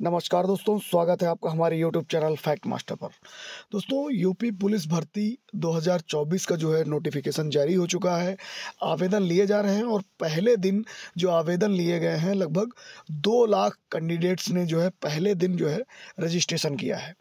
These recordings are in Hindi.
नमस्कार दोस्तों, स्वागत है आपका हमारे यूट्यूब चैनल फैक्ट मास्टर पर। दोस्तों, यूपी पुलिस भर्ती 2024 का जो है नोटिफिकेशन जारी हो चुका है। आवेदन लिए जा रहे हैं और पहले दिन जो आवेदन लिए गए हैं, लगभग दो लाख कैंडिडेट्स ने जो है पहले दिन जो है रजिस्ट्रेशन किया है।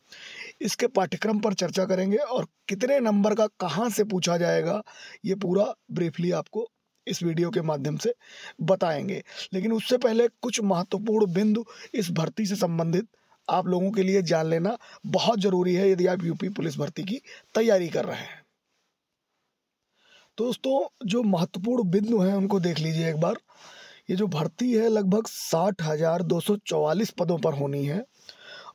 इसके पाठ्यक्रम पर चर्चा करेंगे और कितने नंबर का कहाँ से पूछा जाएगा, ये पूरा ब्रीफली आपको इस वीडियो के माध्यम से बताएँगे। लेकिन उससे पहले कुछ महत्वपूर्ण बिंदु इस भर्ती से संबंधित आप लोगों के लिए जान लेना बहुत ज़रूरी है, यदि आप यूपी पुलिस भर्ती की तैयारी कर रहे हैं। दोस्तों, जो महत्वपूर्ण बिंदु हैं, उनको देख लीजिए एक बार। ये जो भर्ती है, लगभग साठ हज़ार दो सौ चौवालीस पदों पर होनी है।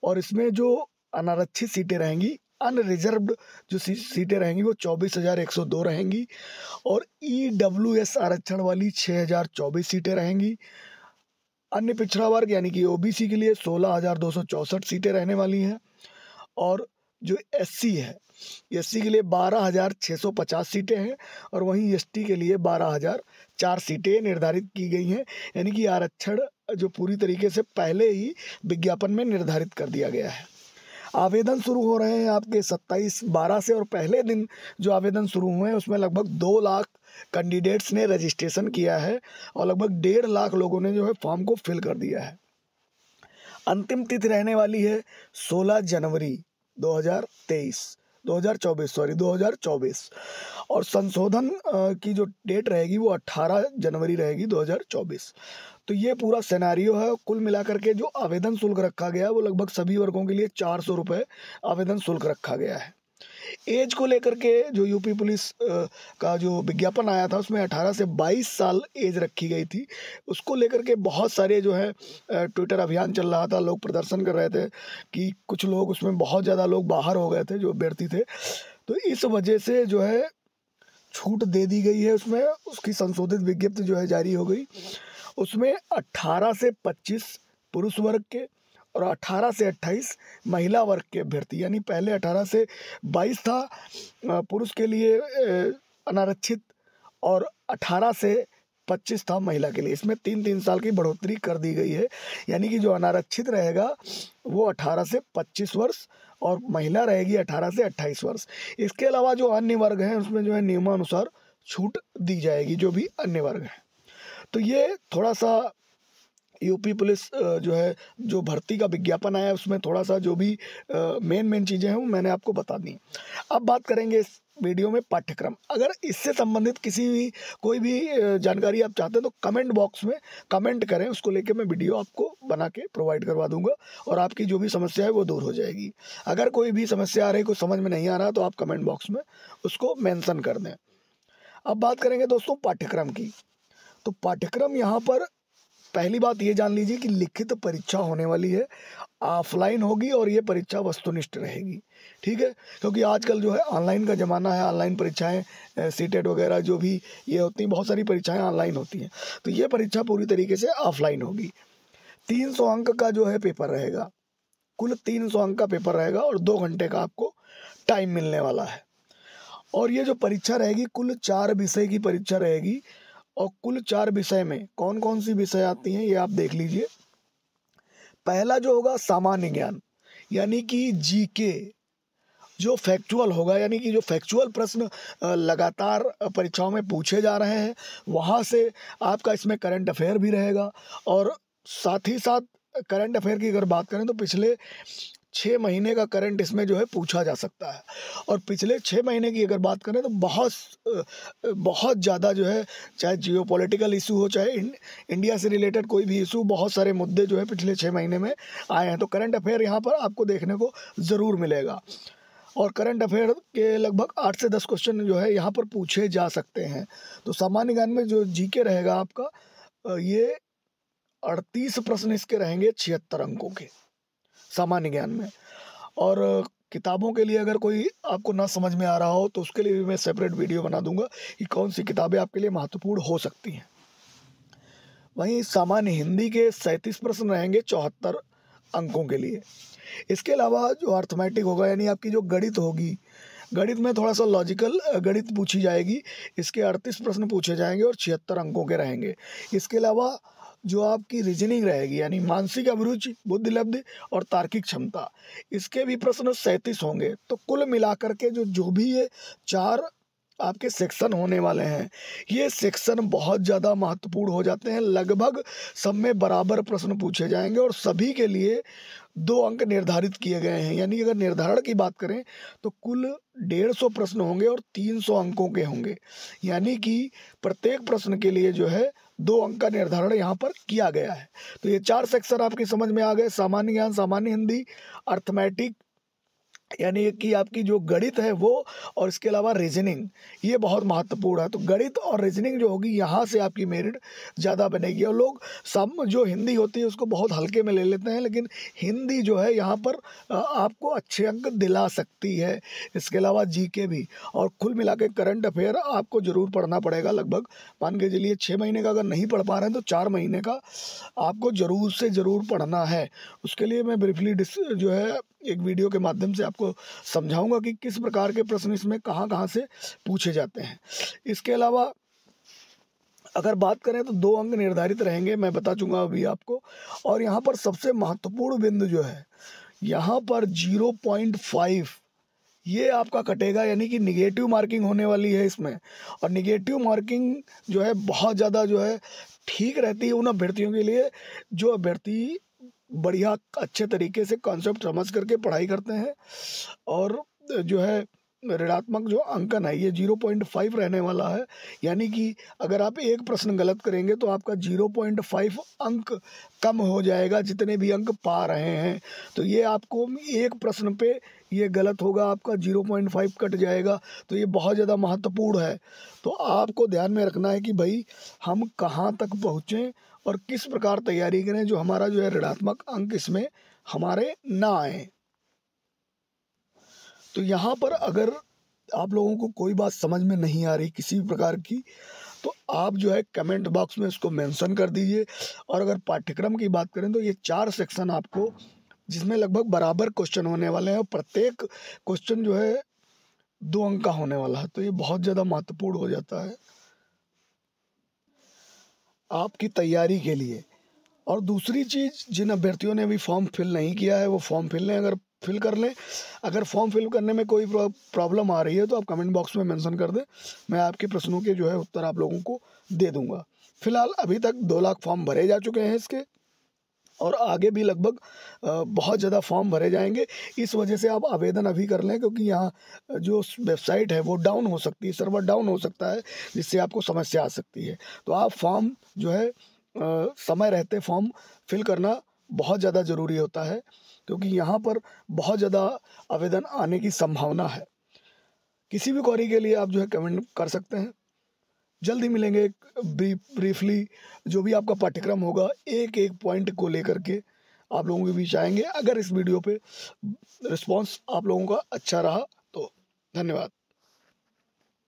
और इसमें जो अनारक्षित सीटें रहेंगी अनरिजर्व्ड जो सीटें रहेंगी, वो चौबीस हज़ार एक सौ दो रहेंगी और ई डब्ल्यू एस आरक्षण वाली छः हज़ार चौबीस सीटें रहेंगी। अन्य पिछड़ा वर्ग, यानी कि ओबीसी के लिए सोलह हज़ार दो सौ चौंसठ सीटें रहने वाली हैं और जो एससी है एससी के लिए बारह हज़ार छः सौ पचास सीटें हैं और वहीं एसटी के लिए बारह हज़ार चार सीटें निर्धारित की गई हैं। यानी कि आरक्षण जो पूरी तरीके से पहले ही विज्ञापन में निर्धारित कर दिया गया है। आवेदन शुरू हो रहे हैं आपके सत्ताईस, बारह से और पहले दिन जो आवेदन शुरू हुए हैं, उसमें लगभग दो लाख कैंडिडेट्स ने रजिस्ट्रेशन किया है और लगभग डेढ़ लाख लोगों ने जो है फॉर्म को फिल कर दिया है। अंतिम तिथि रहने वाली है 16 जनवरी 2023 2024 सॉरी 2024 और संशोधन की जो डेट रहेगी वो 18 जनवरी रहेगी 2024 तो ये पूरा सिनेरियो है, कुल मिलाकर के जो आवेदन शुल्क रखा गया है, वो लगभग सभी वर्गों के लिए चार सौ आवेदन शुल्क रखा गया है। एज को लेकर के जो यूपी पुलिस का जो विज्ञापन आया था, उसमें 18 से 22 साल एज रखी गई थी। उसको लेकर के बहुत सारे जो है ट्विटर अभियान चल रहा था, लोग प्रदर्शन कर रहे थे कि कुछ लोग उसमें बहुत ज़्यादा लोग बाहर हो गए थे, जो अभ्यर्थी थे। तो इस वजह से जो है, छूट दे दी गई है उसमें, उसकी संशोधित विज्ञप्ति जो है जारी हो गई। उसमें 18 से 25 पुरुष वर्ग के और 18 से 28 महिला वर्ग के अभ्यर्थी, यानी पहले 18 से 22 था पुरुष के लिए अनारक्षित और 18 से 25 था महिला के लिए। इसमें तीन तीन साल की बढ़ोतरी कर दी गई है। यानी कि जो अनारक्षित रहेगा, वो 18 से 25 वर्ष और महिला रहेगी 18 से 28 वर्ष। इसके अलावा जो अन्य वर्ग हैं, उसमें जो है नियमानुसार छूट दी जाएगी, जो भी अन्य वर्ग हैं। तो ये थोड़ा सा यूपी पुलिस जो है, जो भर्ती का विज्ञापन आया, उसमें थोड़ा सा जो भी मेन मेन चीज़ें हैं, वो मैंने आपको बता दी। अब बात करेंगे इस वीडियो में पाठ्यक्रम। अगर इससे संबंधित किसी भी, कोई भी जानकारी आप चाहते हैं तो कमेंट बॉक्स में कमेंट करें, उसको लेके मैं वीडियो आपको बना के प्रोवाइड करवा दूँगा, और आपकी जो भी समस्या है, वो दूर हो जाएगी। अगर कोई भी समस्या आ रही कुछ समझ में नहीं आ रहा तो आप कमेंट बॉक्स में उसको मैंसन कर दें। अब बात करेंगे दोस्तों पाठ्यक्रम की। तो पाठ्यक्रम यहाँ पर पहली बात ये जान लीजिए कि लिखित तो परीक्षा होने वाली है, ऑफलाइन होगी और ये परीक्षा वस्तुनिष्ठ रहेगी। ठीक है? क्योंकि आजकल जो है ऑनलाइन का ज़माना है, ऑनलाइन परीक्षाएँ सीटेट वगैरह जो भी ये होती हैं, बहुत सारी परीक्षाएँ ऑनलाइन होती हैं। तो ये परीक्षा पूरी तरीके से ऑफलाइन होगी। तीन सौ अंक का जो है पेपर रहेगा। कुल तीन सौ अंक का पेपर रहेगा और दो घंटे का आपको टाइम मिलने वाला है। और ये जो परीक्षा रहेगी, कुल चार विषय की परीक्षा रहेगी और कुल चार विषय में कौन कौन सी विषय आती हैं, ये आप देख लीजिए। पहला जो होगा, सामान्य ज्ञान, यानी कि जीके, जो फैक्चुअल होगा, यानी कि जो फैक्चुअल प्रश्न लगातार परीक्षाओं में पूछे जा रहे हैं, वहाँ से आपका इसमें करंट अफेयर भी रहेगा। और साथ ही साथ करंट अफेयर की अगर बात करें तो पिछले छः महीने का करंट इसमें जो है पूछा जा सकता है। और पिछले छः महीने की अगर बात करें तो बहुत बहुत ज़्यादा जो है, चाहे जियो पोलिटिकल इशू हो, चाहे इंडिया से रिलेटेड कोई भी इशू बहुत सारे मुद्दे जो है पिछले छः महीने में आए हैं। तो करंट अफेयर यहाँ पर आपको देखने को ज़रूर मिलेगा। और करंट अफेयर के लगभग आठ से दस क्वेश्चन जो है यहाँ पर पूछे जा सकते हैं। तो सामान्य ज्ञान में जो जी के रहेगा आपका ये अड़तीस प्रश्न इसके रहेंगे छिहत्तर अंकों के। सामान्य ज्ञान में। और, किताबों के लिए अगर कोई आपको ना समझ में आ रहा हो तो उसके लिए भी मैं सेपरेट वीडियो बना दूँगा कि कौन सी किताबें आपके लिए महत्वपूर्ण हो सकती हैं। वहीं सामान्य हिंदी के सैंतीस प्रश्न रहेंगे चौहत्तर अंकों के लिए। इसके अलावा जो अर्थमेटिक होगा, यानी आपकी जो गणित होगी, गणित में थोड़ा सा लॉजिकल गणित पूछी जाएगी। इसके अड़तीस प्रश्न पूछे जाएँगे और छिहत्तर अंकों के रहेंगे। इसके अलावा जो आपकी रीजनिंग रहेगी, यानी मानसिक अभिरुचि बुद्धि लब्धि और तार्किक क्षमता। इसके भी प्रश्न सैंतीस होंगे। तो कुल मिलाकर के जो जो भी ये चार आपके सेक्शन होने वाले हैं, ये सेक्शन बहुत ज़्यादा महत्वपूर्ण हो जाते हैं। लगभग सब में बराबर प्रश्न पूछे जाएँगे और सभी के लिए दो अंक निर्धारित किए गए हैं। यानी अगर निर्धारण की बात करें तो कुल डेढ़ सौ प्रश्न होंगे और तीन सौ अंकों के होंगे। यानी कि प्रत्येक प्रश्न के लिए जो है दो अंक का निर्धारण यहाँ पर किया गया है। तो ये चार सेक्शन आपकी समझ में आ गए। सामान्य ज्ञान, सामान्य हिंदी अर्थमेटिक यानी कि आपकी जो गणित है वो और इसके अलावा रीजनिंग ये बहुत महत्वपूर्ण है। तो गणित और रीजनिंग जो होगी, यहाँ से आपकी मेरिट ज़्यादा बनेगी। और लोग सब जो हिंदी होती है, उसको बहुत हल्के में ले लेते हैं, लेकिन हिंदी जो है, यहाँ पर आपको अच्छे अंक दिला सकती है। इसके अलावा जी के भी। और कुल मिला के करंट अफेयर आपको ज़रूर पढ़ना पड़ेगा लगभग। मान के चलिए छः महीने का अगर नहीं पढ़ पा रहे हैं तो चार महीने का आपको ज़रूर से ज़रूर पढ़ना है। उसके लिए मैं ब्रीफली जो है एक वीडियो के माध्यम से आपको समझाऊँगा कि किस प्रकार के प्रश्न इसमें कहाँ कहाँ से पूछे जाते हैं। इसके अलावा अगर बात करें तो दो अंक निर्धारित रहेंगे, मैं बता चूँगा अभी आपको। और यहाँ पर सबसे महत्वपूर्ण बिंदु जो है, यहाँ पर ज़ीरो पॉइंट फाइव, ये आपका कटेगा, यानी कि निगेटिव मार्किंग होने वाली है इसमें। और निगेटिव मार्किंग जो है, बहुत ज़्यादा जो है, ठीक रहती है उन अभ्यर्थियों के लिए, जो अभ्यर्थी बढ़िया अच्छे तरीके से कॉन्सेप्ट समझ करके पढ़ाई करते हैं और जो है, ऋणात्मक जो अंकन है, ये ज़ीरो पॉइंट फाइव रहने वाला है। यानी कि अगर आप एक प्रश्न गलत करेंगे तो आपका ज़ीरो पॉइंट फाइव अंक कम हो जाएगा जितने भी अंक पा रहे हैं। तो ये आपको एक प्रश्न पे ये गलत होगा, आपका ज़ीरो पॉइंट फाइव कट जाएगा। तो ये बहुत ज़्यादा महत्वपूर्ण है। तो आपको ध्यान में रखना है कि भाई, हम कहाँ तक पहुँचें और किस प्रकार तैयारी करें जो हमारा जो है ऋणात्मक अंक इसमें हमारे ना आए? तो यहाँ पर अगर आप लोगों को कोई बात समझ में नहीं आ रही किसी भी प्रकार की तो आप जो है कमेंट बॉक्स में इसको मेंशन कर दीजिए। और अगर पाठ्यक्रम की बात करें तो ये चार सेक्शन आपको, जिसमें लगभग बराबर क्वेश्चन होने वाले हैं और प्रत्येक क्वेश्चन जो है दो अंक का होने वाला है। तो ये बहुत ज़्यादा महत्वपूर्ण हो जाता है। आपकी तैयारी के लिए। और दूसरी चीज़, जिन अभ्यर्थियों ने अभी फॉर्म फिल नहीं किया है, वो फॉर्म फिल लें, अगर फिल कर लें। अगर फॉर्म फिल करने में कोई प्रॉब्लम आ रही है तो आप कमेंट बॉक्स में मेंशन कर दें। मैं आपके प्रश्नों के जो है उत्तर आप लोगों को दे दूँगा। फ़िलहाल अभी तक दो लाख फॉर्म भरे जा चुके हैं इसके। और आगे भी लगभग बहुत ज़्यादा फॉर्म भरे जाएँगे। इस वजह से आप आवेदन अभी कर लें, क्योंकि यहाँ जो वेबसाइट है वो डाउन हो सकती है, सर्वर डाउन हो सकता है, जिससे आपको समस्या आ सकती है। तो आप फॉर्म जो है समय रहते फॉर्म फिल करना बहुत ज़्यादा ज़रूरी होता है, क्योंकि यहाँ पर बहुत ज़्यादा आवेदन आने की संभावना है। किसी भी क्वारी के लिए आप जो है कमेंट कर सकते हैं। जल्द मिलेंगे एक ब्रीफली जो भी आपका पाठ्यक्रम होगा एक एक पॉइंट को लेकर के आप लोगों के बीच आएँगे। अगर इस वीडियो पे रिस्पांस आप लोगों का अच्छा रहा तो धन्यवाद।